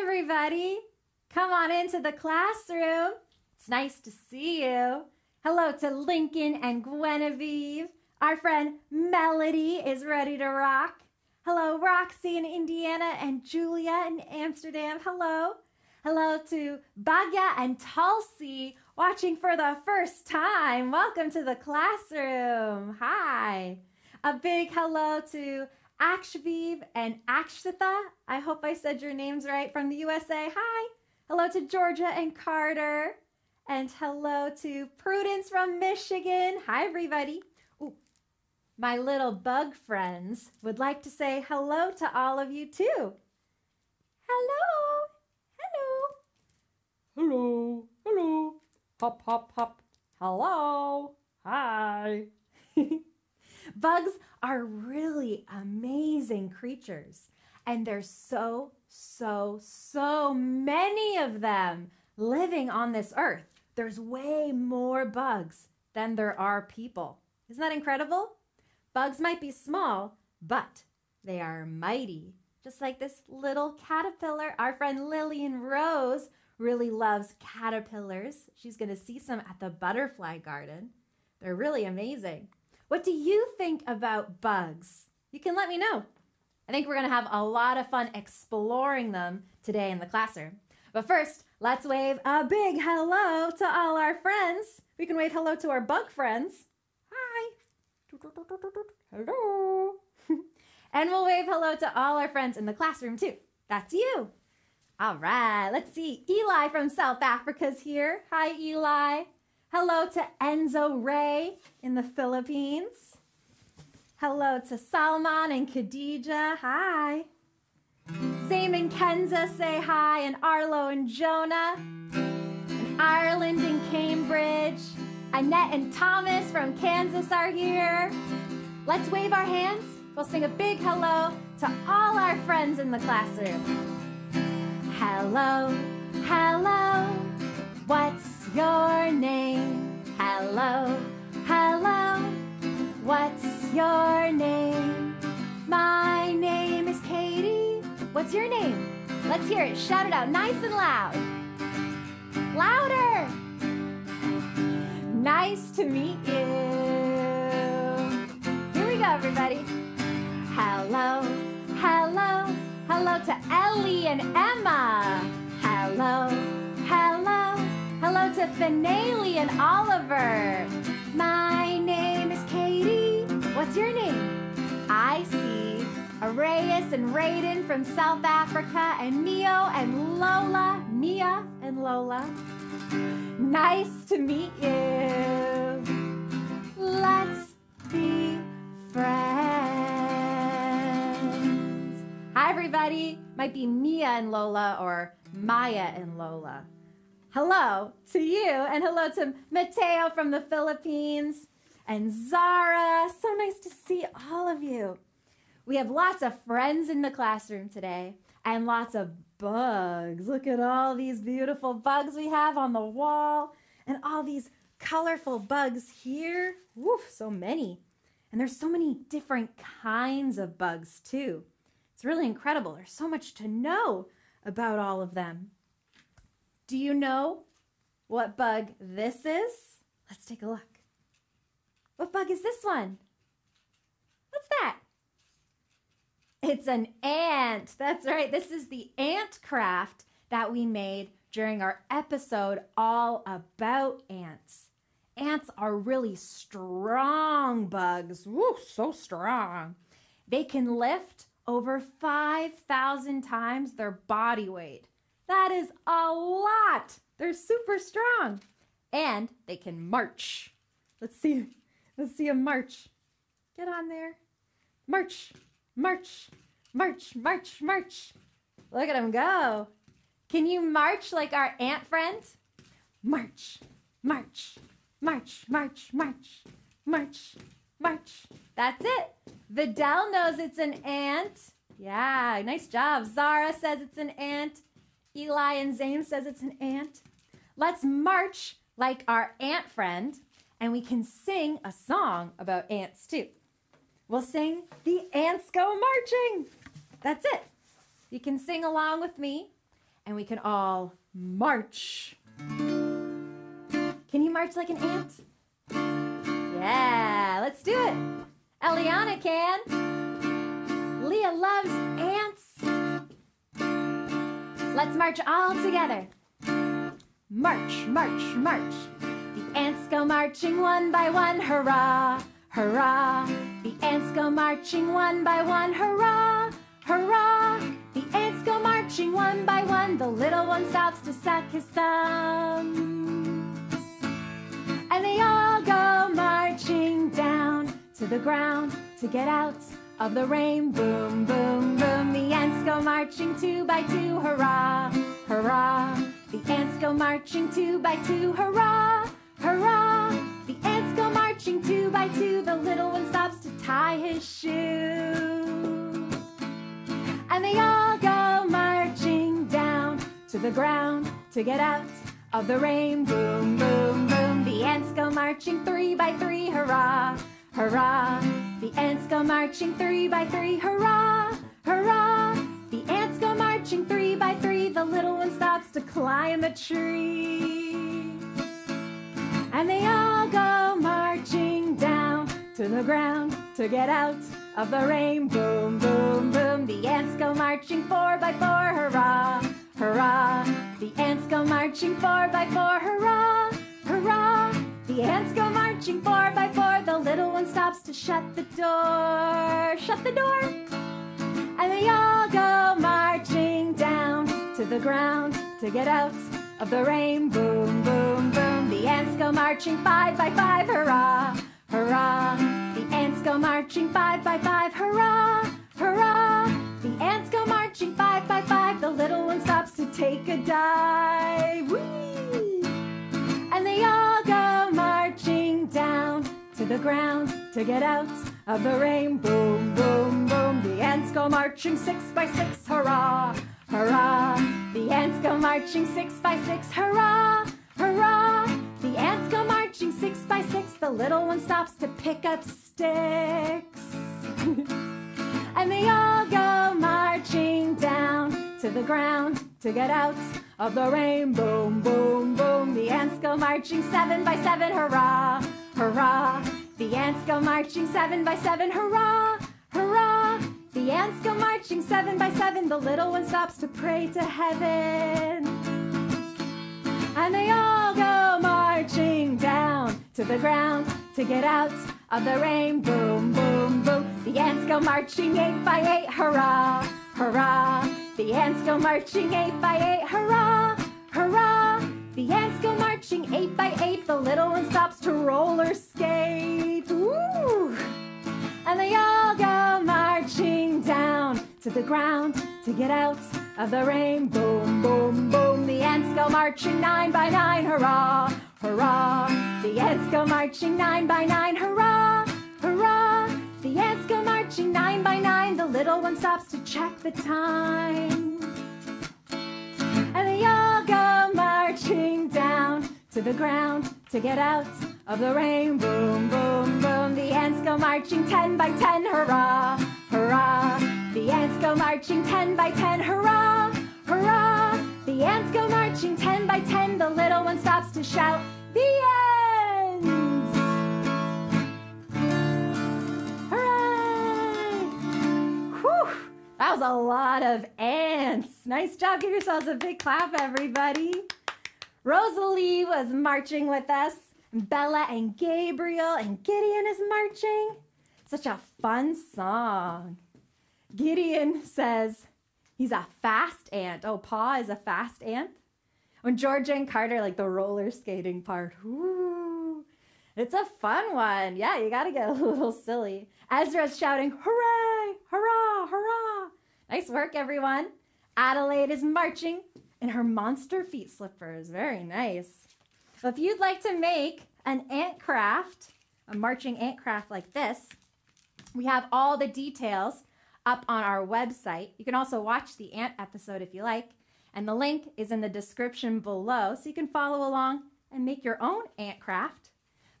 everybody. Come on into the classroom. It's nice to see you. Hello to Lincoln and Guinevere. Our friend Melody is ready to rock. Hello, Roxy in Indiana and Julia in Amsterdam. Hello. Hello to Bagya and Tulsi watching for the first time. Welcome to the classroom. Hi. A big hello to Akshviv and Akshita. I hope I said your names right from the USA. Hi. Hello to Georgia and Carter. And hello to Prudence from Michigan. Hi, everybody. Ooh, my little bug friends would like to say hello to all of you, too. Hello. Hello. Hello. Hello. Hop, hop, hop. Hello. Hi. Bugs are really amazing creatures. And there's so, so, so many of them living on this earth. There's way more bugs than there are people. Isn't that incredible? Bugs might be small, but they are mighty. Just like this little caterpillar. Our friend Lillian Rose really loves caterpillars. She's going to see some at the butterfly garden. They're really amazing. What do you think about bugs? You can let me know. I think we're going to have a lot of fun exploring them today in the classroom. But first, let's wave a big hello to all our friends. We can wave hello to our bug friends. Hi. Hello. and we'll wave hello to all our friends in the classroom too. That's you. All right, let's see. Eli from South Africa's here. Hi, Eli. Hello to Enzo Ray in the Philippines. Hello to Salman and Khadija. Hi. Same in Kenza, say hi. And Arlo and Jonah. And Ireland and Cambridge. Annette and Thomas from Kansas are here. Let's wave our hands. We'll sing a big hello to all our friends in the classroom. Hello, hello, what's your name? Hello, hello, what's your name? My name is Caitie. What's your name? Let's hear it. Shout it out nice and loud. Louder. Nice to meet you. Here we go, everybody. Hello, hello, hello to Ellie and Emma. Hello, to Finale and Oliver. My name is Caitie. What's your name? I see Arayus and Raiden from South Africa and Neo and Lola, Mia and Lola. Nice to meet you. Let's be friends. Hi, everybody. Might be Mia and Lola or Maya and Lola. Hello to you, and hello to Mateo from the Philippines and Zara. So nice to see all of you. We have lots of friends in the classroom today and lots of bugs. Look at all these beautiful bugs we have on the wall and all these colorful bugs here. Woof, so many. And there's so many different kinds of bugs too. It's really incredible. There's so much to know about all of them. Do you know what bug this is? Let's take a look. What bug is this one? What's that? It's an ant. That's right. This is the ant craft that we made during our episode all about ants. Ants are really strong bugs. Woo, so strong. They can lift over 5,000 times their body weight. That is a lot. They're super strong. And they can march. Let's see. Let's see a march. Get on there. March, march, march, march, march. Look at them go. Can you march like our ant friend? March, march, march, march, march, march, march. That's it. Vidal knows it's an ant. Yeah, nice job. Zara says it's an ant. Eli and Zane says it's an ant. Let's march like our ant friend, and we can sing a song about ants too. We'll sing The Ants Go Marching. That's it. You can sing along with me, and we can all march. Can you march like an ant? Yeah, let's do it. Eliana can. Leah loves. Let's march all together. March, march, march. The ants go marching one by one, hurrah, hurrah. The ants go marching one by one, hurrah, hurrah. The ants go marching one by one. The little one stops to suck his thumb. And they all go marching down to the ground to get out of the rain. Boom, boom, boom. The ants go marching two by two, hurrah, hurrah. The ants go marching two by two, hurrah, hurrah. The ants go marching two by two. The little one stops to tie his shoe. And they all go marching down to the ground to get out of the rain. Boom, boom, boom. The ants go marching three by three, hurrah, hurrah. The ants go marching three by three, hurrah, hurrah. Marching three by three. The little one stops to climb a tree. And they all go marching down to the ground to get out of the rain. Boom, boom, boom. The ants go marching four by four, hurrah, hurrah. The ants go marching four by four, hurrah, hurrah. The ants go marching four by four. The little one stops to shut the door. Shut the door. And they all go marching down to the ground to get out of the rain. Boom, boom, boom. The ants go marching five by five, hurrah, hurrah. The ants go marching five by five, hurrah, hurrah. The ants go marching five by five. The little one stops to take a dive. Whee! And they all go marching down to the ground to get out of the rain. Boom, boom, boom. The ants go marching six by six, hurrah, hurrah. The ants go marching six by six, hurrah, hurrah. The ants go marching six by six. The little one stops to pick up sticks. and they all go marching down to the ground to get out of the rain. Boom, boom, boom. The ants go marching seven by seven, hurrah, hurrah. The ants go marching seven by seven, hurrah, hurrah. The ants go marching seven by seven. The little one stops to pray to heaven. And they all go marching down to the ground to get out of the rain. Boom, boom, boom. The ants go marching eight by eight, hurrah, hurrah. The ants go marching eight by eight, hurrah. Marching eight by eight. The little one stops to roller skate. And they all go marching down to the ground to get out of the rain. Boom, boom, boom. The ants go marching nine by nine, hurrah, hurrah. The ants go marching nine by nine, hurrah, hurrah. The ants go marching nine by nine. The little one stops to check the time. And they all go marching down to the ground to get out of the rain. Boom, boom, boom. The ants go marching ten by ten, hurrah, hurrah. The ants go marching ten by ten, hurrah, hurrah. The ants go marching ten by ten. The little one stops to shout, the end. Whew! That was a lot of ants. Nice job. Give yourselves a big clap, everybody. Rosalie was marching with us. Bella and Gabriel and Gideon is marching. Such a fun song. Gideon says he's a fast ant. Oh, Pa is a fast ant. When Georgia and Carter like the roller skating part. Ooh, it's a fun one. Yeah, you got to get a little silly. Ezra's shouting, hooray, hurrah, hurrah. Nice work, everyone. Adelaide is marching in her monster feet slippers. Very nice. If you'd like to make an ant craft, a marching ant craft like this, we have all the details up on our website. You can also watch the ant episode if you like, and the link is in the description below so you can follow along and make your own ant craft.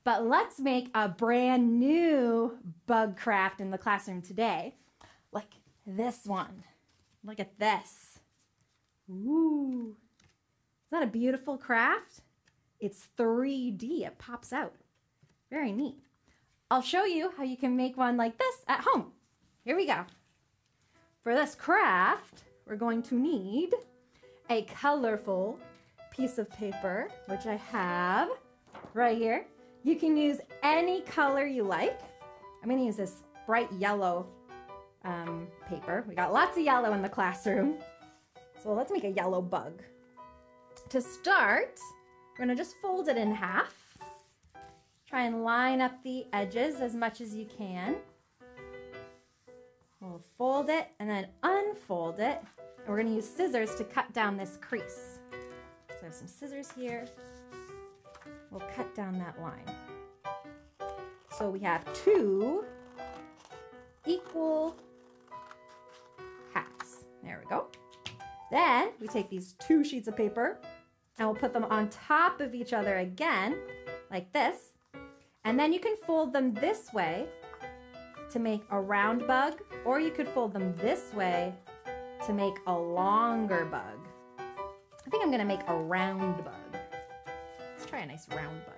But let's make a brand new bug craft in the classroom today, like this one. Look at this. Ooh. Is that a beautiful craft? It's 3D. It pops out. Very neat. I'll show you how you can make one like this at home. Here we go. For this craft, we're going to need a colorful piece of paper, which I have right here. You can use any color you like. I'm gonna use this bright yellow um, paper. We got lots of yellow in the classroom. So let's make a yellow bug. To start, we're gonna just fold it in half. Try and line up the edges as much as you can. We'll fold it and then unfold it. And we're gonna use scissors to cut down this crease. So I have some scissors here. We'll cut down that line. So we have two equal halves. There we go. Then we take these two sheets of paper and we'll put them on top of each other again, like this. And then you can fold them this way to make a round bug, or you could fold them this way to make a longer bug. I think I'm gonna make a round bug. Let's try a nice round bug.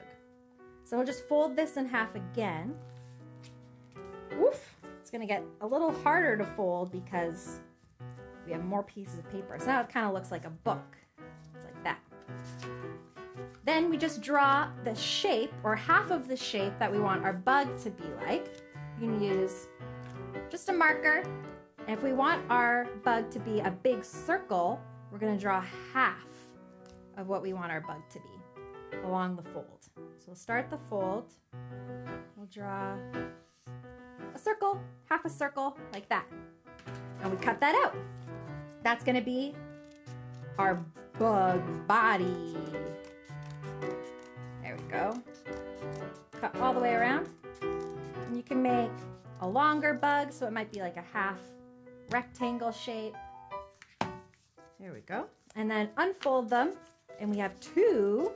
So we'll just fold this in half again. Oof, it's gonna get a little harder to fold because we have more pieces of paper. So now it kind of looks like a book. It's like that. Then we just draw the shape or half of the shape that we want our bug to be like. You can use just a marker. And if we want our bug to be a big circle, we're gonna draw half of what we want our bug to be along the fold. So we'll start the fold. We'll draw a circle, half a circle, like that. And we cut that out. That's gonna be our bug body. There we go. Cut all the way around. And you can make a longer bug, so it might be like a half rectangle shape. There we go. And then unfold them, and we have two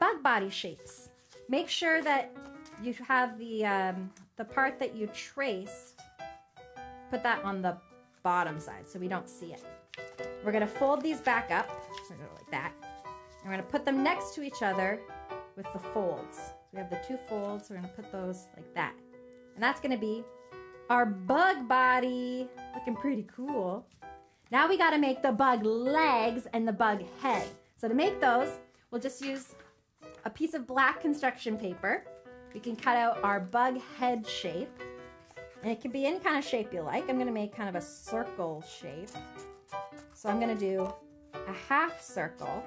bug body shapes. Make sure that you have the, um, the part that you traced, put that on the bottom side so we don't see it. We're gonna fold these back up, we're gonna go like that. And we're gonna put them next to each other with the folds. So we have the two folds, we're gonna put those like that. And that's gonna be our bug body. Looking pretty cool. Now we gotta make the bug legs and the bug head. So to make those, we'll just use a piece of black construction paper. We can cut out our bug head shape. And it can be any kind of shape you like. I'm gonna make kind of a circle shape. So I'm gonna do a half circle.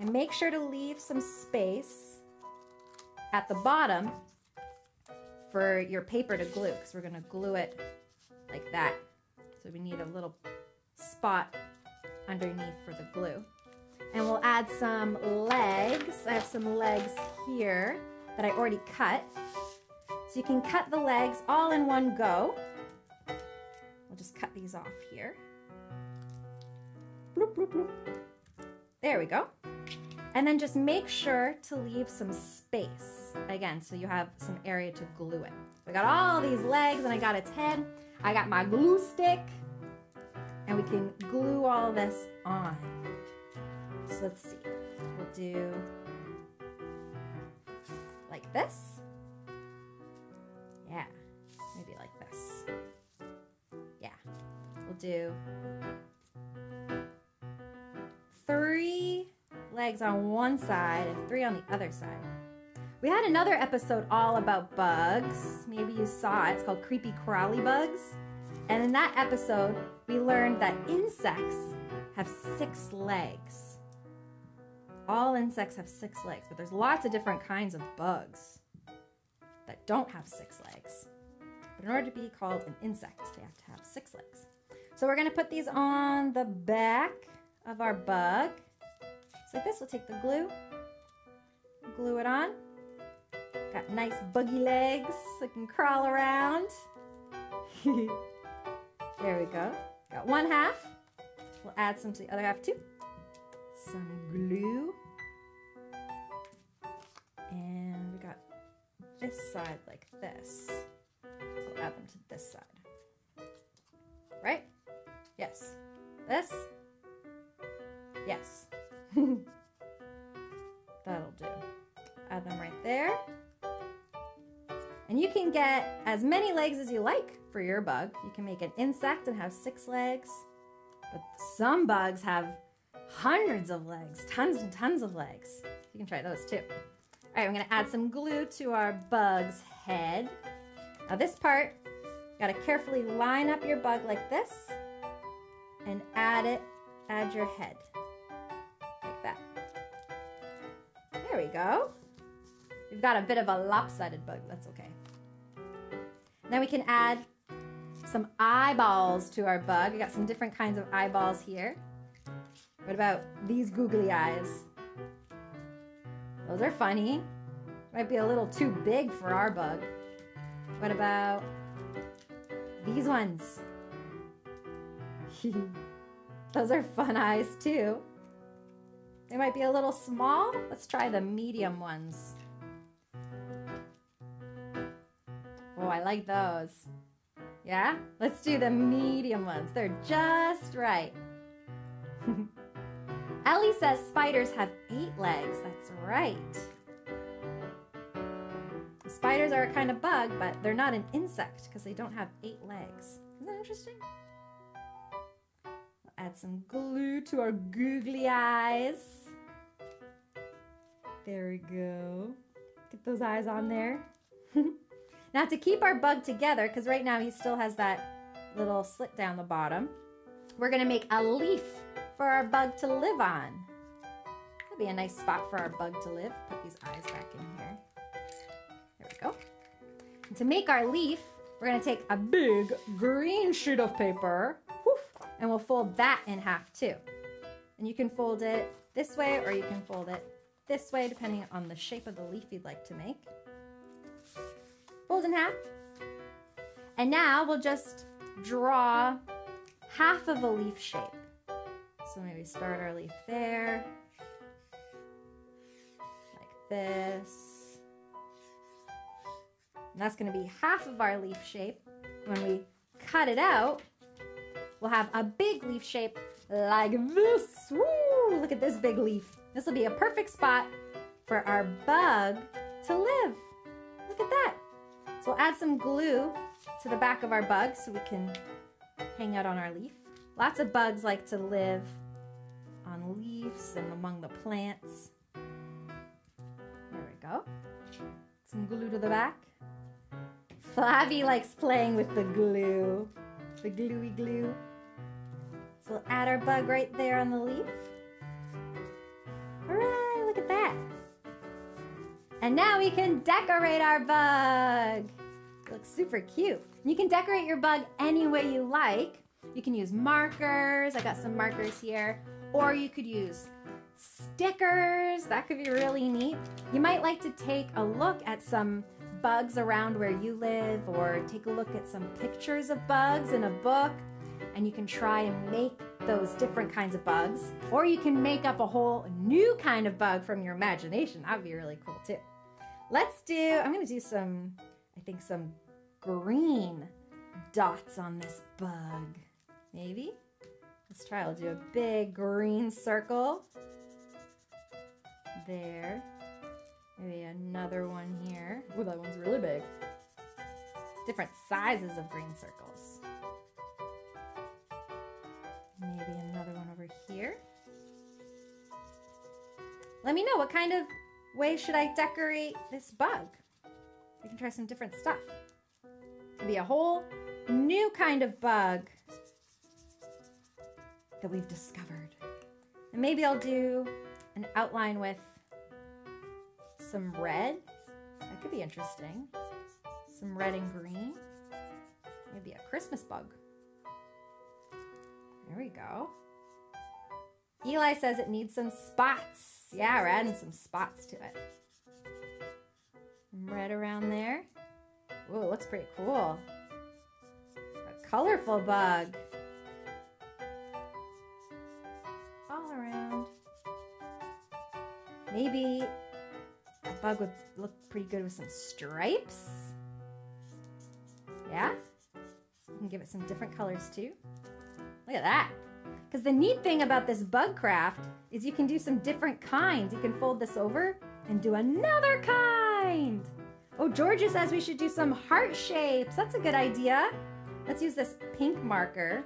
And make sure to leave some space at the bottom for your paper to glue because we're gonna glue it like that. So we need a little spot underneath for the glue. And we'll add some legs. I have some legs here that I already cut. So you can cut the legs all in one go. We'll just cut these off here. Bloop, bloop, bloop. There we go. And then just make sure to leave some space, again, so you have some area to glue it. We got all these legs and I got its head. I got my glue stick and we can glue all this on. So let's see, we'll do like this. Do three legs on one side and three on the other side. We had another episode all about bugs. Maybe you saw it. It's called Creepy Crawly Bugs. And in that episode, we learned that insects have six legs. All insects have six legs, but there's lots of different kinds of bugs that don't have six legs. But in order to be called an insect, they have to have six legs. So we're gonna put these on the back of our bug. So this, we'll take the glue, glue it on. Got nice buggy legs that can crawl around. there we go. Got one half. We'll add some to the other half too. Some glue. And we got this side like this. So we'll add them to this side. Right? Yes. this. Yes. That'll do. Add them right there. And you can get as many legs as you like for your bug. You can make an insect and have six legs. But some bugs have hundreds of legs, tons and tons of legs. You can try those too. All right, I'm gonna add some glue to our bug's head. Now this part, gotta carefully line up your bug like this and add it, add your head. Like that. There we go. We've got a bit of a lopsided bug, that's okay. Now we can add some eyeballs to our bug. We got some different kinds of eyeballs here. What about these googly eyes? Those are funny. Might be a little too big for our bug. What about these ones? Those are fun eyes too. They might be a little small. Let's try the medium ones. Oh, I like those. Yeah? Let's do the medium ones. They're just right. Ellie says spiders have eight legs. That's right. Spiders are a kind of bug, but they're not an insect because they don't have eight legs. Isn't that interesting? Add some glue to our googly eyes. There we go. Get those eyes on there. now to keep our bug together, because right now he still has that little slit down the bottom, we're gonna make a leaf for our bug to live on. That'd be a nice spot for our bug to live. Put these eyes back in here. There we go. And to make our leaf, we're gonna take a big green sheet of paper, and we'll fold that in half too. And you can fold it this way or you can fold it this way, depending on the shape of the leaf you'd like to make. Fold in half. And now we'll just draw half of a leaf shape. So maybe start our leaf there, like this. And that's gonna be half of our leaf shape. When we cut it out, we'll have a big leaf shape like this. Woo! Look at this big leaf. This will be a perfect spot for our bug to live. Look at that. So we'll add some glue to the back of our bug so we can hang out on our leaf. Lots of bugs like to live on leaves and among the plants. There we go. Some glue to the back. Flavie likes playing with the glue, the gluey glue. So we'll add our bug right there on the leaf. Hooray, look at that. And now we can decorate our bug. Looks super cute. You can decorate your bug any way you like. You can use markers. I got some markers here. Or you could use stickers. That could be really neat. You might like to take a look at some bugs around where you live or take a look at some pictures of bugs in a book and you can try and make those different kinds of bugs. Or you can make up a whole new kind of bug from your imagination. That would be really cool too. Let's do, I'm gonna do some, I think some green dots on this bug. Maybe? Let's try, I'll do a big green circle. There. Maybe another one here. Oh, that one's really big. Different sizes of green circles. Maybe another one over here. Let me know what kind of way should I decorate this bug. We can try some different stuff. Could be a whole new kind of bug that we've discovered. And maybe I'll do an outline with some red. That could be interesting. Some red and green. Maybe a Christmas bug. There we go. Eli says it needs some spots. Yeah, we're adding some spots to it. Red around there. Ooh, it looks pretty cool. A colorful bug. All around. Maybe a bug would look pretty good with some stripes. Yeah? You can give it some different colors too. Look at that. Because the neat thing about this bug craft is you can do some different kinds. You can fold this over and do another kind. Oh, Georgia says we should do some heart shapes. That's a good idea. Let's use this pink marker.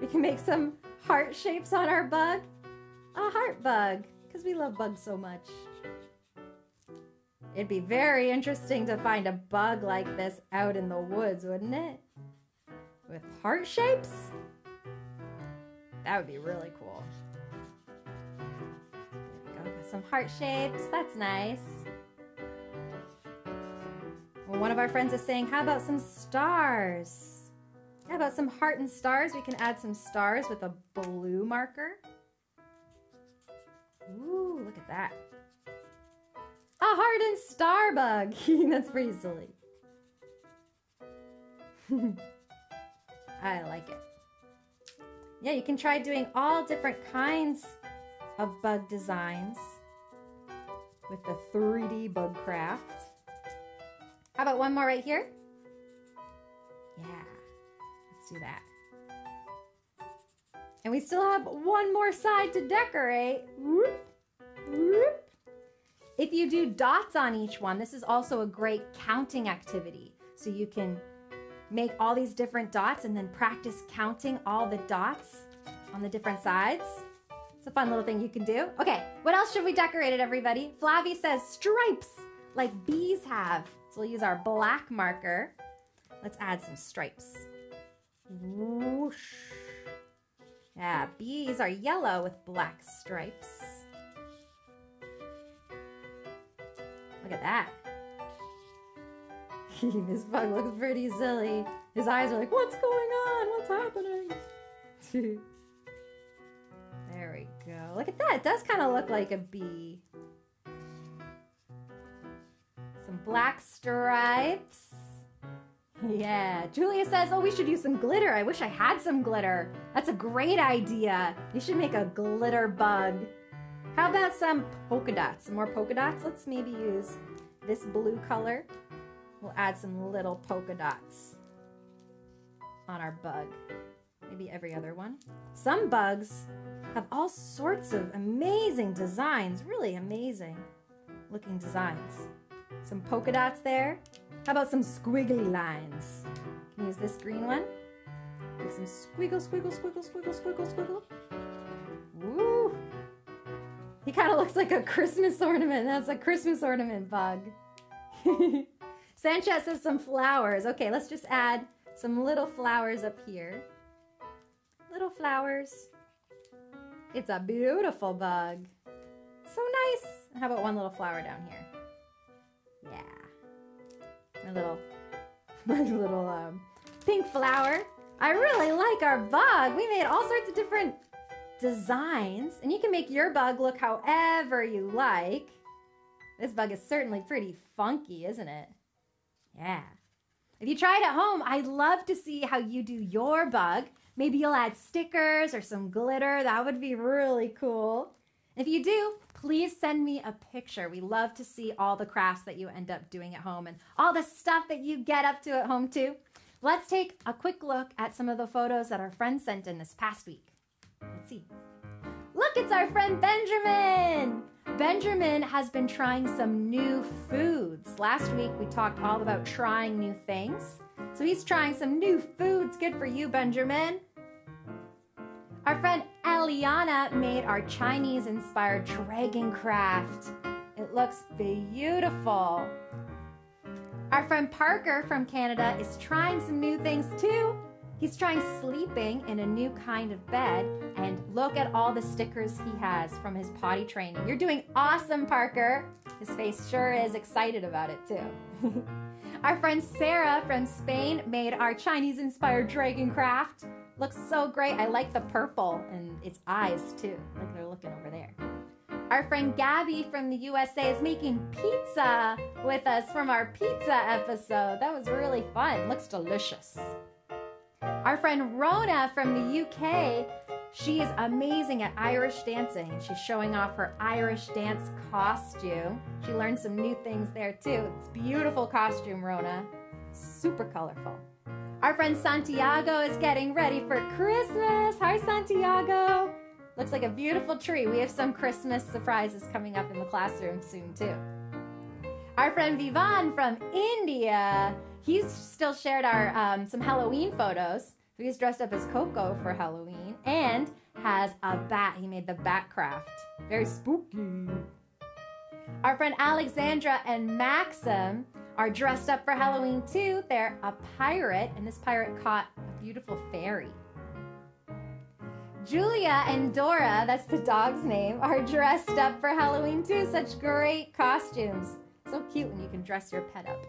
We can make some heart shapes on our bug. A heart bug, because we love bugs so much. It'd be very interesting to find a bug like this out in the woods, wouldn't it? With heart shapes? That would be really cool. There we go, got some heart shapes. That's nice. Well, one of our friends is saying, how about some stars? How about some heart and stars? We can add some stars with a blue marker. Ooh, look at that. A heart and star bug. That's pretty silly. I like it. Yeah, you can try doing all different kinds of bug designs with the 3D bug craft. How about one more right here? Yeah, let's do that. And we still have one more side to decorate. Whoop, whoop. If you do dots on each one, this is also a great counting activity. So you can make all these different dots and then practice counting all the dots on the different sides. It's a fun little thing you can do. Okay, what else should we decorate it, everybody? Flavie says stripes, like bees have. So we'll use our black marker. Let's add some stripes. Whoosh. Yeah, bees are yellow with black stripes. Look at that. this bug looks pretty silly. His eyes are like, what's going on? What's happening? there we go. Look at that. It does kind of look like a bee. Some black stripes. Yeah, Julia says, oh, we should use some glitter. I wish I had some glitter. That's a great idea. You should make a glitter bug. How about some polka dots? Some more polka dots? Let's maybe use this blue color. We'll add some little polka dots on our bug. Maybe every other one. Some bugs have all sorts of amazing designs, really amazing looking designs. Some polka dots there. How about some squiggly lines? Can use this green one. Make some squiggle, squiggle, squiggle, squiggle, squiggle, squiggle. Woo! He kind of looks like a Christmas ornament. That's a Christmas ornament bug. Sanchez says some flowers. Okay, let's just add some little flowers up here. Little flowers. It's a beautiful bug. So nice. How about one little flower down here? Yeah. My little, my little um, pink flower. I really like our bug. We made all sorts of different designs, and you can make your bug look however you like. This bug is certainly pretty funky, isn't it? Yeah. If you try it at home, I'd love to see how you do your bug. Maybe you'll add stickers or some glitter. That would be really cool. If you do, please send me a picture. We love to see all the crafts that you end up doing at home and all the stuff that you get up to at home too. Let's take a quick look at some of the photos that our friends sent in this past week. Let's see. Look, it's our friend Benjamin. Benjamin has been trying some new foods. Last week we talked all about trying new things. So he's trying some new foods. Good for you, Benjamin. Our friend Eliana made our Chinese inspired dragon craft. It looks beautiful. Our friend Parker from Canada is trying some new things too. He's trying sleeping in a new kind of bed, and look at all the stickers he has from his potty training. You're doing awesome, Parker. His face sure is excited about it, too. our friend Sarah from Spain made our Chinese inspired dragon craft. Looks so great. I like the purple and its eyes, too. Like they're looking over there. Our friend Gabby from the USA is making pizza with us from our pizza episode. That was really fun. Looks delicious. Our friend Rona from the UK, she is amazing at Irish dancing and she's showing off her Irish dance costume. She learned some new things there too. It's beautiful costume, Rona. Super colorful. Our friend Santiago is getting ready for Christmas. Hi, Santiago. Looks like a beautiful tree. We have some Christmas surprises coming up in the classroom soon, too. Our friend Vivan from India, he's still shared our um, some Halloween photos. He's dressed up as Coco for Halloween and has a bat. He made the bat craft. Very spooky. Our friend Alexandra and Maxim are dressed up for Halloween too. They're a pirate, and this pirate caught a beautiful fairy. Julia and Dora, that's the dog's name, are dressed up for Halloween too. Such great costumes. So cute when you can dress your pet up.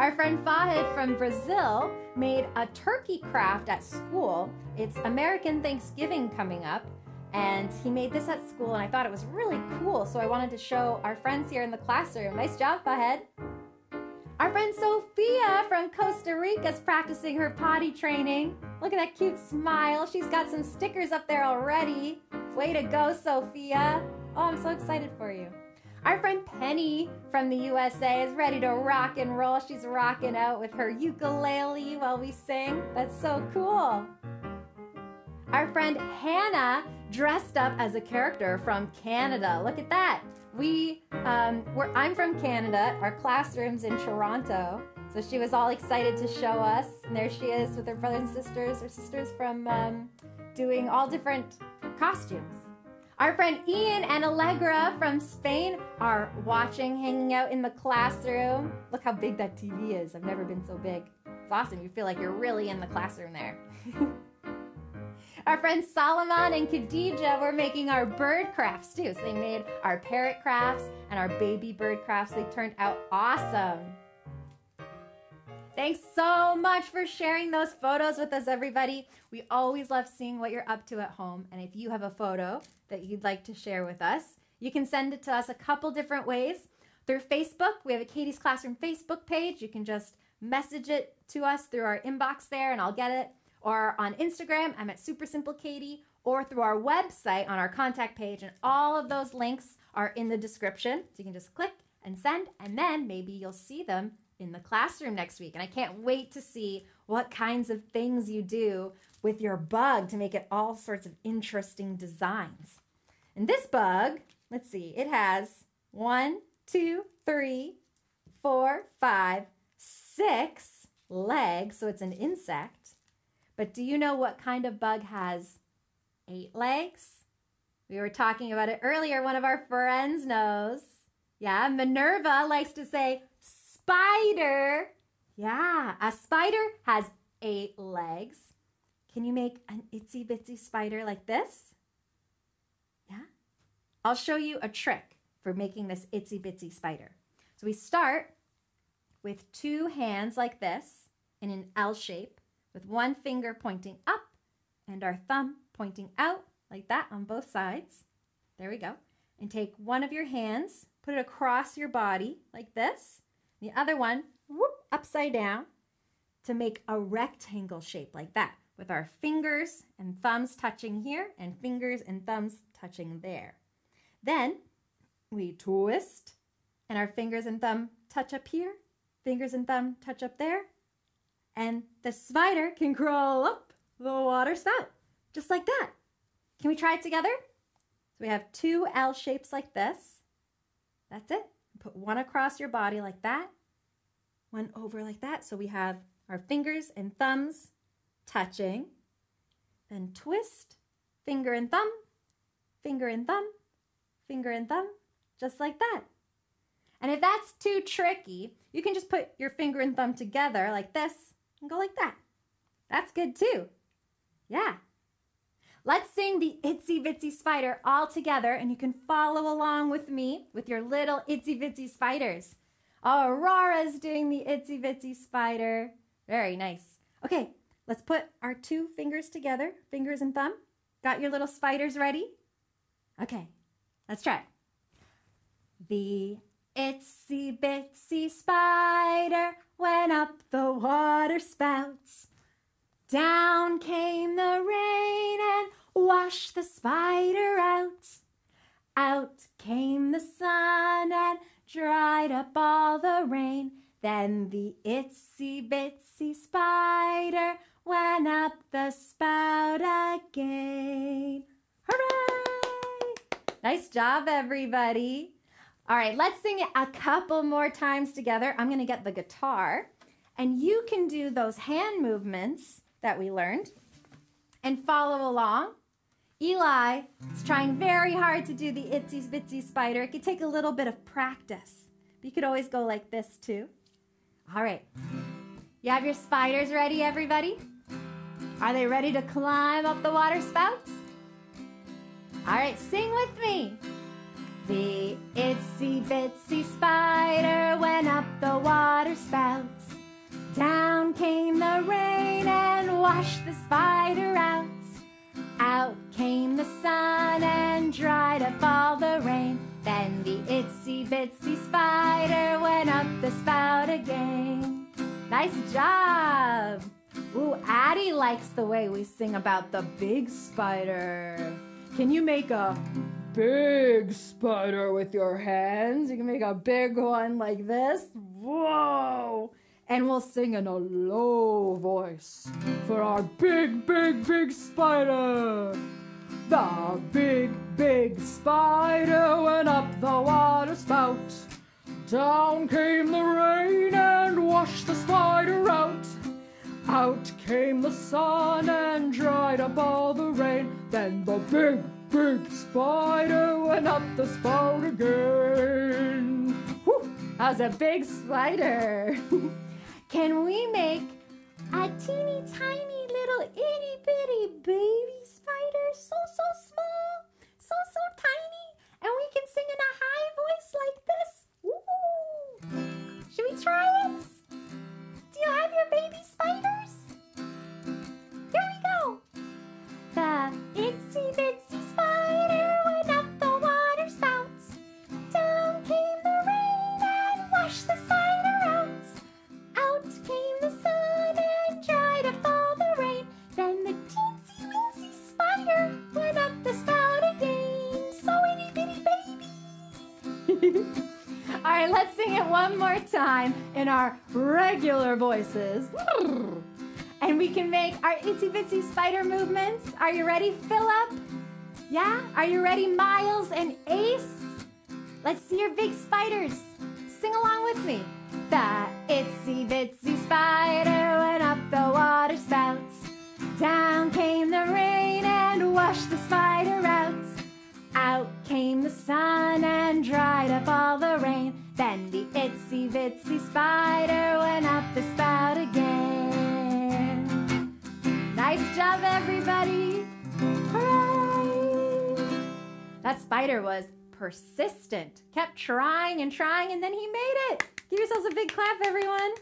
Our friend Fahid from Brazil made a turkey craft at school. It's American Thanksgiving coming up, and he made this at school, and I thought it was really cool, so I wanted to show our friends here in the classroom. Nice job, Fahid. Our friend Sophia from Costa Rica is practicing her potty training. Look at that cute smile. She's got some stickers up there already. Way to go, Sophia. Oh, I'm so excited for you. Our friend Penny from the USA is ready to rock and roll. She's rocking out with her ukulele while we sing. That's so cool. Our friend Hannah dressed up as a character from Canada. Look at that. We, um, we're, I'm from Canada. Our classroom's in Toronto. So she was all excited to show us. And there she is with her brothers and sisters, her sisters from um, doing all different costumes. Our friend Ian and Allegra from Spain are watching, hanging out in the classroom. Look how big that TV is. I've never been so big. It's awesome. You feel like you're really in the classroom there. Our friends Solomon and Khadija were making our bird crafts too. So they made our parrot crafts and our baby bird crafts. They turned out awesome. Thanks so much for sharing those photos with us, everybody. We always love seeing what you're up to at home. And if you have a photo that you'd like to share with us, you can send it to us a couple different ways. Through Facebook, we have a Caitie's Classroom Facebook page. You can just message it to us through our inbox there, and I'll get it or on Instagram, I'm at Super Simple Katie, or through our website on our contact page. And all of those links are in the description. So you can just click and send, and then maybe you'll see them in the classroom next week. And I can't wait to see what kinds of things you do with your bug to make it all sorts of interesting designs. And this bug, let's see, it has one, two, three, four, five, six legs. So it's an insect. But do you know what kind of bug has eight legs? We were talking about it earlier. One of our friends knows. Yeah, Minerva likes to say spider. Yeah, a spider has eight legs. Can you make an itsy bitsy spider like this? Yeah? I'll show you a trick for making this itsy bitsy spider. So we start with two hands like this in an L shape with one finger pointing up and our thumb pointing out like that on both sides. There we go. And take one of your hands, put it across your body like this. The other one, whoop, upside down to make a rectangle shape like that with our fingers and thumbs touching here and fingers and thumbs touching there. Then we twist and our fingers and thumb touch up here, fingers and thumb touch up there, and the spider can crawl up the water spout, just like that. Can we try it together? So we have two L shapes like this. That's it. Put one across your body like that, one over like that. So we have our fingers and thumbs touching. Then twist, finger and thumb, finger and thumb, finger and thumb, just like that. And if that's too tricky, you can just put your finger and thumb together like this and go like that. That's good too. Yeah. Let's sing the Itsy Bitsy Spider all together and you can follow along with me with your little Itsy Bitsy Spiders. Aurora's doing the Itsy Bitsy Spider. Very nice. Okay, let's put our two fingers together, fingers and thumb. Got your little spiders ready? Okay, let's try. The itsy bitsy spider went up the water spouts. Down came the rain and washed the spider out. Out came the sun and dried up all the rain. Then the itsy bitsy spider went up the spout again. Hooray! Nice job, everybody. All right, let's sing it a couple more times together. I'm going to get the guitar, and you can do those hand movements that we learned and follow along. Eli is trying very hard to do the itsy bitsy spider. It could take a little bit of practice. You could always go like this too. All right. You have your spiders ready, everybody? Are they ready to climb up the water spouts? All right, sing with me. The itsy bitsy spider went up the water spouts. Down came the rain and washed the spider out. Out came the sun and dried up all the rain. Then the itsy bitsy spider went up the spout again. Nice job! Ooh, Addie likes the way we sing about the big spider. Can you make a big spider with your hands? You can make a big one like this. Whoa! And we'll sing in a low voice for our big, big, big spider. The big, big spider went up the water spout. Down came the rain and washed the spider out. Out came the sun and dried up all the rain. Then the big, big spider went up the spout again. Whew, that was a big spider. Can we make a teeny tiny little itty bitty baby spider? So, so small, so, so tiny. And we can sing in a high voice like this. Ooh. Should we try it? Do you have your baby spiders? Here we go. The itsy bitsy spider all right, let's sing it one more time in our regular voices. And we can make our itsy bitsy spider movements. Are you ready, Philip? Yeah? Are you ready, Miles and Ace? Let's see your big spiders. Sing along with me. The itsy bitsy spider went up the water spouts. Down came the rain and washed the spider out. Out came the sun dried up all the rain. Then the itsy bitsy spider went up the spout again. Nice job, everybody. Hooray! That spider was persistent, kept trying and trying, and then he made it. Give yourselves a big clap, everyone.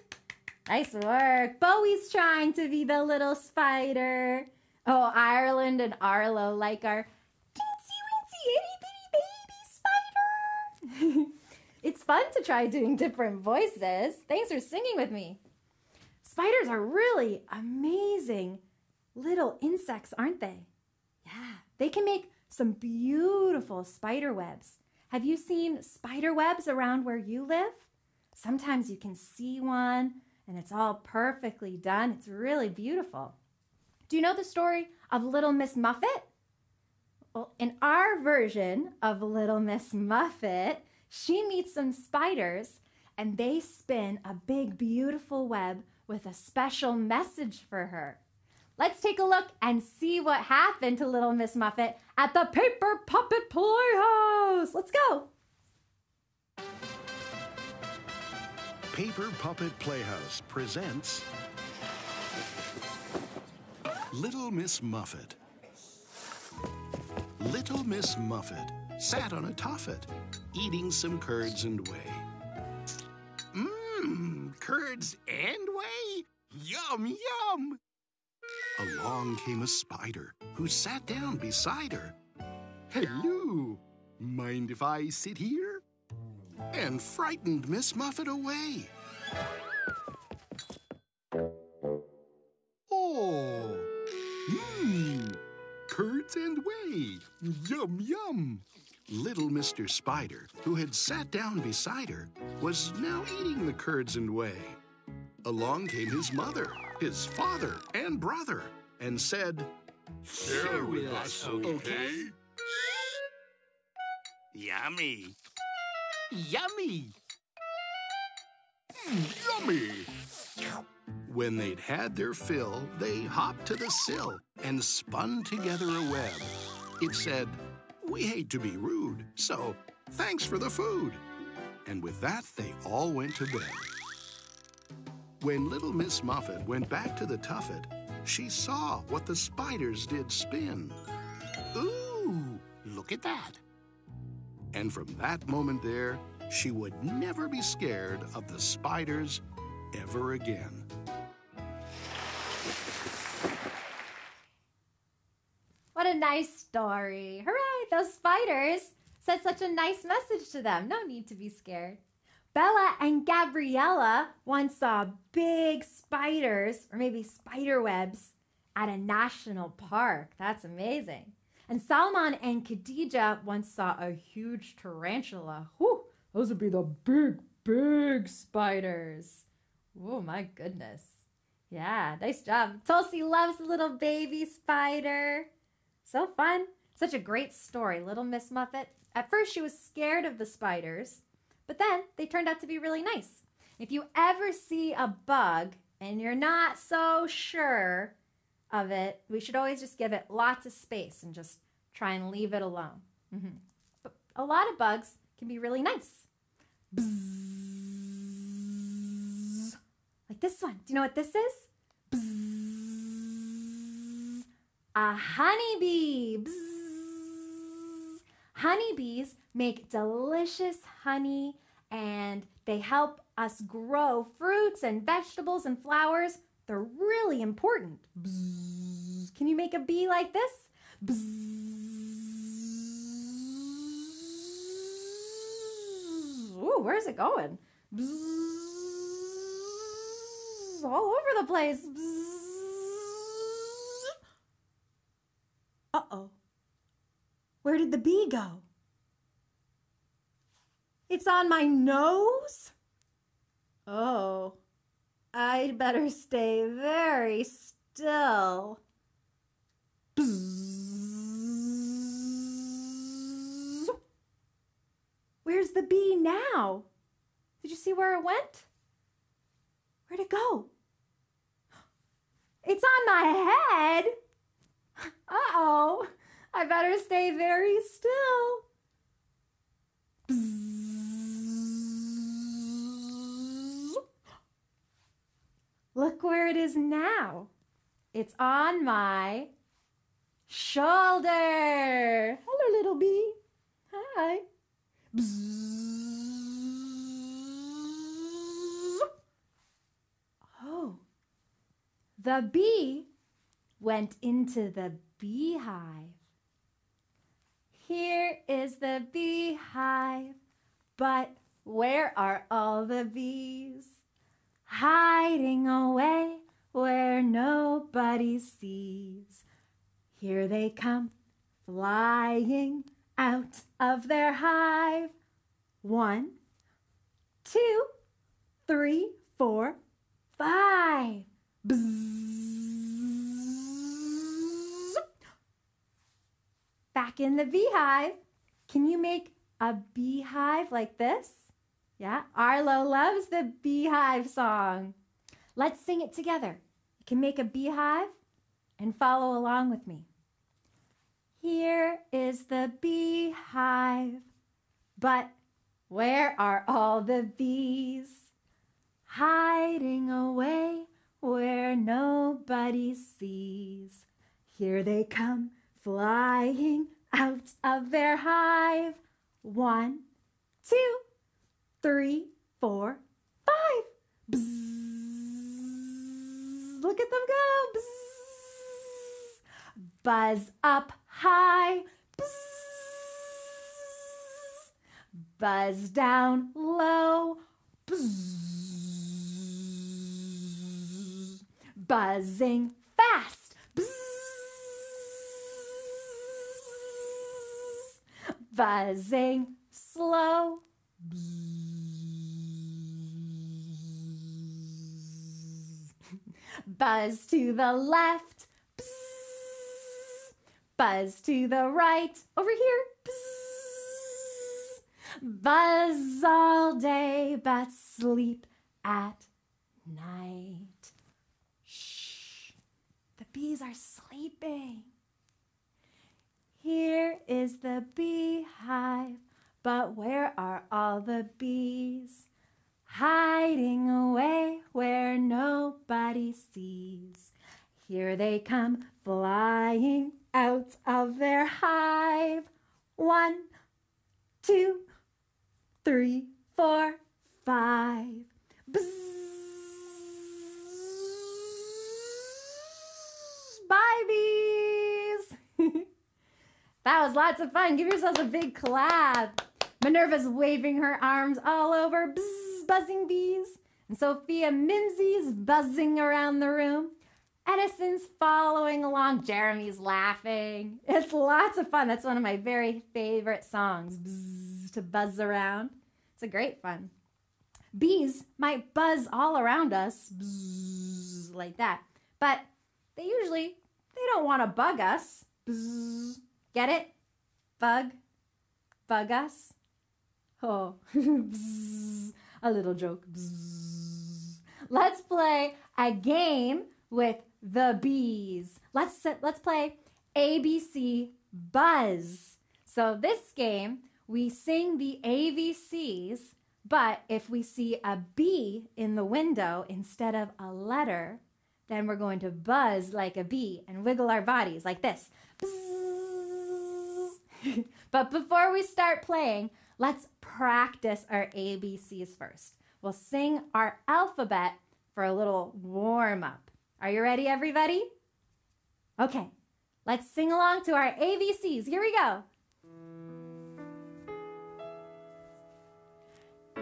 Nice work. Bowie's trying to be the little spider. Oh, Ireland and Arlo like our it's fun to try doing different voices. Thanks for singing with me. Spiders are really amazing little insects, aren't they? Yeah, they can make some beautiful spider webs. Have you seen spider webs around where you live? Sometimes you can see one and it's all perfectly done. It's really beautiful. Do you know the story of Little Miss Muffet? Well, in our version of Little Miss Muffet, she meets some spiders and they spin a big, beautiful web with a special message for her. Let's take a look and see what happened to Little Miss Muffet at the Paper Puppet Playhouse. Let's go. Paper Puppet Playhouse presents Little Miss Muffet. Little Miss Muffet sat on a tuffet, eating some curds and whey. Mmm, curds and whey? Yum, yum! Along came a spider who sat down beside her. Hello, mind if I sit here? And frightened Miss Muffet away. Oh, mmm, curds and whey. Yum, yum. Little Mr. Spider, who had sat down beside her, was now eating the curds and whey. Along came his mother, his father, and brother, and said, Share with us, okay? Yummy. Yummy. Yummy. When they'd had their fill, they hopped to the sill and spun together a web. It said, We hate to be rude, so thanks for the food. And with that, they all went to bed. When little Miss Muffet went back to the tuffet, she saw what the spiders did spin. Ooh, look at that. And from that moment there, she would never be scared of the spiders ever again. What a nice story. Hooray, those spiders said such a nice message to them. No need to be scared. Bella and Gabriella once saw big spiders, or maybe spider webs, at a national park. That's amazing. And Salman and Khadija once saw a huge tarantula. Whew, those would be the big, big spiders. Oh my goodness. Yeah, nice job. Tulsi loves the little baby spider. So fun. Such a great story, Little Miss Muffet. At first, she was scared of the spiders, but then they turned out to be really nice. If you ever see a bug and you're not so sure of it, we should always just give it lots of space and just try and leave it alone. Mm-hmm. But a lot of bugs can be really nice. Bzzz. Like this one. Do you know what this is? Bzzz. A honeybee. Bzzz. Honeybees make delicious honey and they help us grow fruits and vegetables and flowers. They're really important. Bzzz. Can you make a bee like this? Bzzz. Ooh, where's it going? Bzzz. All over the place. Uh oh. Where did the bee go? It's on my nose? Oh, I'd better stay very still. Bzzz. Where's the bee now? Did you see where it went? Where'd it go? It's on my head. Uh oh. I better stay very still. Look where it is now. It's on my shoulder. Hello, little bee. Hi. Oh, the bee went into the beehive. Is the beehive, but where are all the bees? Hiding away where nobody sees. Here they come, flying out of their hive. One, two, three, four, five. Bzzz. Back in the beehive. Can you make a beehive like this? Yeah, Arlo loves the beehive song. Let's sing it together. You can make a beehive and follow along with me. Here is the beehive, but where are all the bees? Hiding away where nobody sees. Here they come, flying out of their hive. One, two, three, four, five. Bzzz. Look at them go. Bzzz. Buzz up high. Bzzz. Buzz down low. Buzzing fast. Bzzz. Buzzing slow. Buzz to the left. Buzz to the right. Over here. Buzz all day, but sleep at night. Shh. The bees are sleeping. Here is the beehive, but where are all the bees? Hiding away where nobody sees. Here they come flying out of their hive. One, two, three, four, five. Bzzz. Bye, bees. that was lots of fun. Give yourselves a big clap. Minerva's waving her arms all over, bzz, buzzing bees. And Sophia Mimsey's buzzing around the room. Edison's following along. Jeremy's laughing. It's lots of fun. That's one of my very favorite songs, bzz, to buzz around. It's a great fun. Bees might buzz all around us, bzz, like that. But they usually, they don't want to bug us. Bzz. Get it? Bug? Bug us? Oh, bzz, a little joke. Bzz. Let's play a game with the bees. Let's let's play ABC Buzz. So this game, we sing the ABCs, but if we see a bee in the window instead of a letter, then we're going to buzz like a bee and wiggle our bodies like this. but before we start playing, let's practice our ABCs first. We'll sing our alphabet for a little warm up. Are you ready, everybody? Okay, let's sing along to our ABCs. Here we go.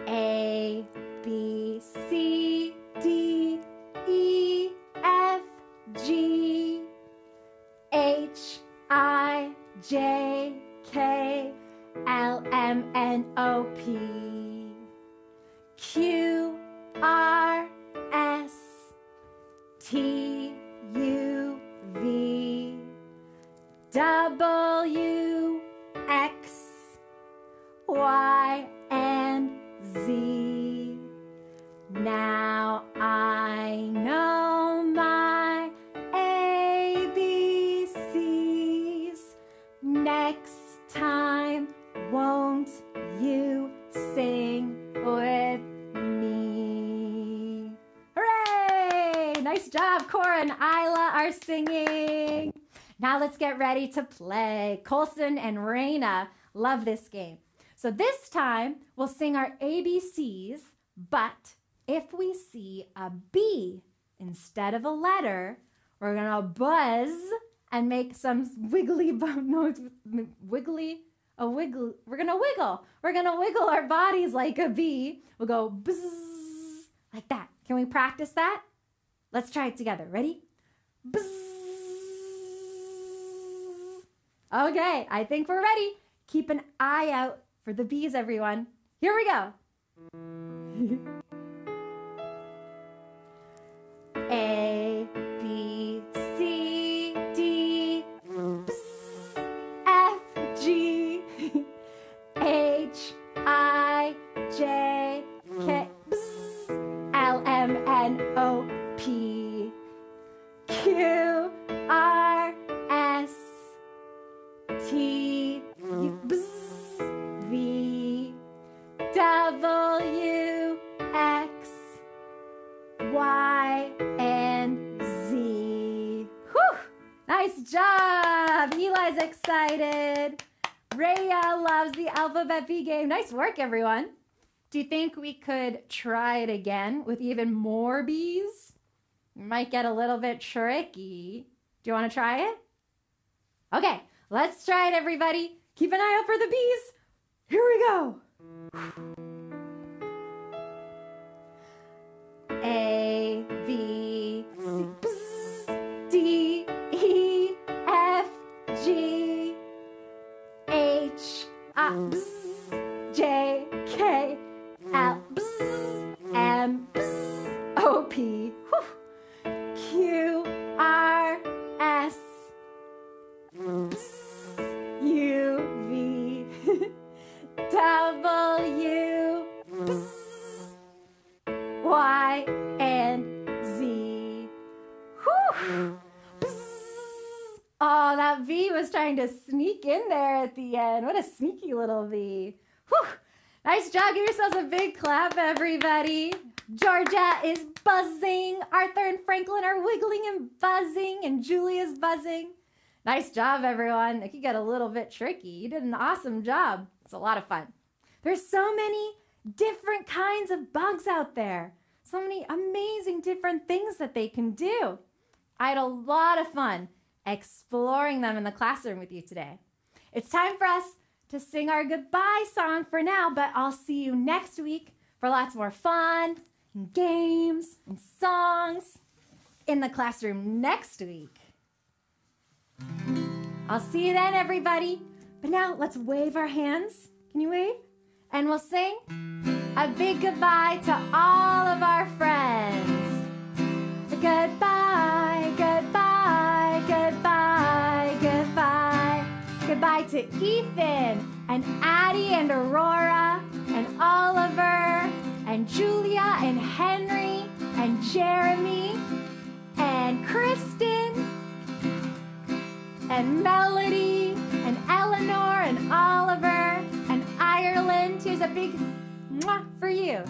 A, B, C, D, E, F, G, H, I, J, K, L, M, N, O, P, Q, R, S, T, U, V, W, job, Cora and Isla are singing. Now let's get ready to play. Colson and Raina love this game. So this time we'll sing our ABCs, but if we see a B instead of a letter, we're gonna buzz and make some wiggly no, wiggly a wiggle. We're gonna wiggle. We're gonna wiggle our bodies like a bee. We'll go buzz like that. Can we practice that? Let's try it together. Ready? Okay, I think we're ready. Keep an eye out for the bees, everyone. Here we go. A, alphabet B game. Nice work, everyone. Do you think we could try it again with even more bees? Might get a little bit tricky. Do you want to try it? Okay, let's try it, everybody. Keep an eye out for the bees. Here we go. A, B, C, D, E, F, G, H, I, Nice job. Give yourselves a big clap, everybody. Georgia is buzzing. Arthur and Franklin are wiggling and buzzing, and Julia's buzzing. Nice job, everyone. It could get a little bit tricky. You did an awesome job. It's a lot of fun. There's so many different kinds of bugs out there. So many amazing different things that they can do. I had a lot of fun exploring them in the classroom with you today. It's time for us to sing our goodbye song for now, but I'll see you next week for lots more fun and games and songs in the classroom next week. I'll see you then, everybody. But now let's wave our hands. Can you wave? And we'll sing a big goodbye to all of our friends. Goodbye, Goodbye to Ethan and Addie and Aurora and Oliver and Julia and Henry and Jeremy and Kristen and Melody and Eleanor and Oliver and Ireland. Here's a big mwah for you.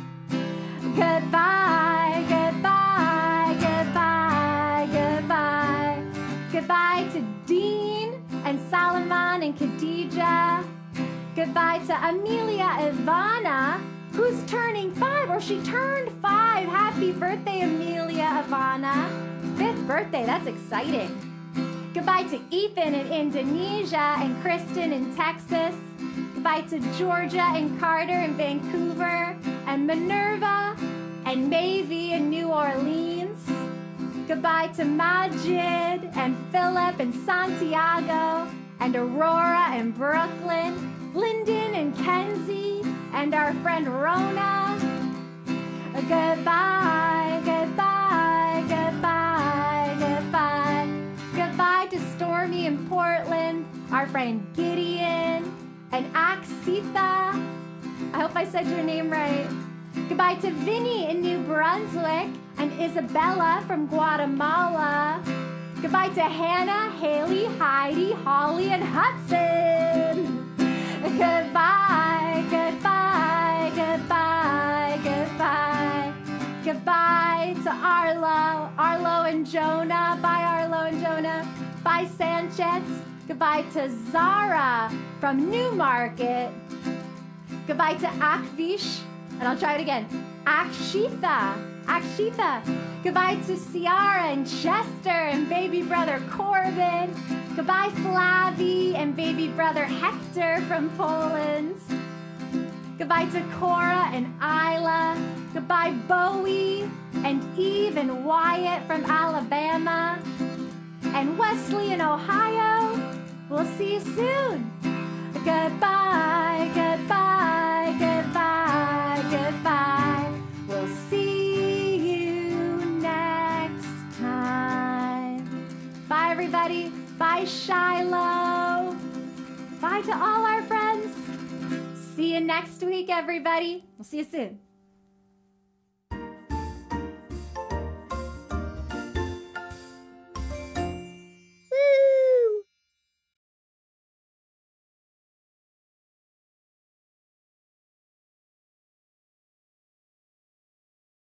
Goodbye, goodbye, goodbye, goodbye. Goodbye to Dean and Salomon and Khadijah. Goodbye to Amelia Ivana, who's turning five, or she turned five. Happy birthday, Amelia Ivana. Fifth birthday, that's exciting. Goodbye to Ethan in Indonesia and Kristen in Texas. Goodbye to Georgia and Carter in Vancouver and Minerva and Mavie in New Orleans. Goodbye to Majid and Philip and Santiago and Aurora and Brooklyn, Lyndon and Kenzie and our friend Rona. Goodbye, goodbye, goodbye, goodbye. Goodbye to Stormy in Portland, our friend Gideon, and Axita. I hope I said your name right. Goodbye to Vinny in New Brunswick and Isabella from Guatemala. Goodbye to Hannah, Haley, Heidi, Holly, and Hudson. Goodbye, goodbye, goodbye, goodbye. Goodbye to Arlo, Arlo and Jonah. Bye, Arlo and Jonah. Bye, Sanchez. Goodbye to Zara from Newmarket. Goodbye to Akvish. And I'll try it again. Akshita, Akshita. Goodbye to Ciara and Chester and baby brother Corbin. Goodbye, Flavie and baby brother Hector from Poland. Goodbye to Cora and Isla. Goodbye, Bowie and Eve and Wyatt from Alabama. And Wesley in Ohio. We'll see you soon. Goodbye, goodbye, goodbye, everybody. Bye, Shiloh. Bye to all our friends. See you next week, everybody. We'll see you soon. Woo!